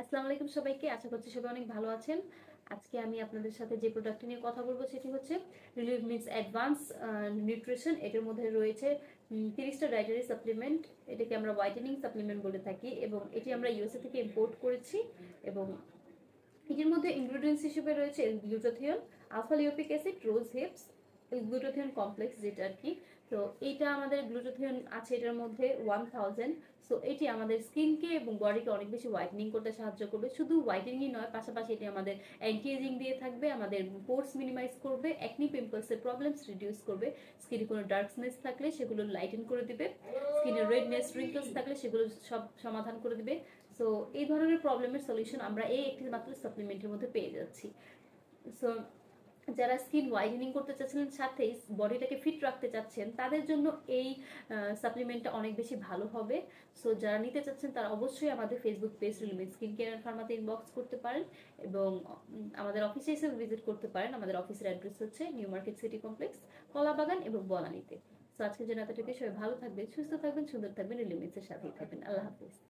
আসসালামু আলাইকুম সবাইকে। আশা করছি সবাই অনেক ভালো আছেন। আজকে আমি আপনাদের সাথে যে প্রোডাক্ট নিয়ে কথা বলব সেটি হচ্ছে রিলিভ মিক্স অ্যাডভান্স নিউট্রিশন এটার মধ্যে রয়েছে তিরিশটা ডায়েটারি সাপ্লিমেন্ট এটাকে আমরা হোয়াইটেনিং সাপ্লিমেন্ট বলে থাকি এবং এটি আমরা ইউএসএ থেকে ইম্পোর্ট করেছি এবং এটির মধ্যে ইনগ্রিডিয়েন্টস হিসেবে রয়েছে glutathione alpha lipoic acid rose hips glutathione complex যেটা আর কি। তো এইটা আমাদের গ্লুটোথিয়ন আছে এটার মধ্যে ওয়ান থাউজেন্ড সো এটি আমাদের স্কিনকে এবং বডিকে অনেক বেশি হোয়াইটেনিং করতে সাহায্য করবে। শুধু হোয়াইটেনিংই নয়, পাশাপাশি এটি আমাদের অ্যান্টি এজিং দিয়ে থাকবে, আমাদের পোর্স মিনিমাইজ করবে অ্যাকনি পিম্পলসের প্রবলেমস রিডিউস করবে। স্কিনে কোনো ডার্কনেস থাকলে সেগুলো লাইটেন করে দিবে। স্কিনের রেডনেস রিঙ্কলস থাকলে সেগুলো সব সমাধান করে দিবে। সো এই ধরনের প্রবলেমের সলিউশন আমরা এই একটি মাত্র সাপ্লিমেন্টের মধ্যে পেয়ে যাচ্ছি। সো যারা স্কিন হোয়াইটেনিং করতে চাচ্ছিলেন, সাথে বডিটাকে ফিট রাখতে চাচ্ছেন, তাদের জন্য এই সাপ্লিমেন্টটা অনেক বেশি ভালো হবে। সো যারা নিতে চাচ্ছেন, তারা অবশ্যই আমাদের ফেসবুক পেজ রিলিমিট স্কিন কেয়ার ফার্মাতে ইনবক্স করতে পারেন এবং আমাদের অফিসে এসে ভিজিট করতে পারেন। আমাদের অফিসের অ্যাড্রেস হচ্ছে new market city complex Kalabagan এবং বনানীতে। সো আজকের জন্য এতটুকু সবাই ভালো থাকবেন, সুস্থ থাকবেন, সুন্দর থাকবেন রিলিমিটসের সাথেই থাকবেন। আল্লাহ হাফিজ।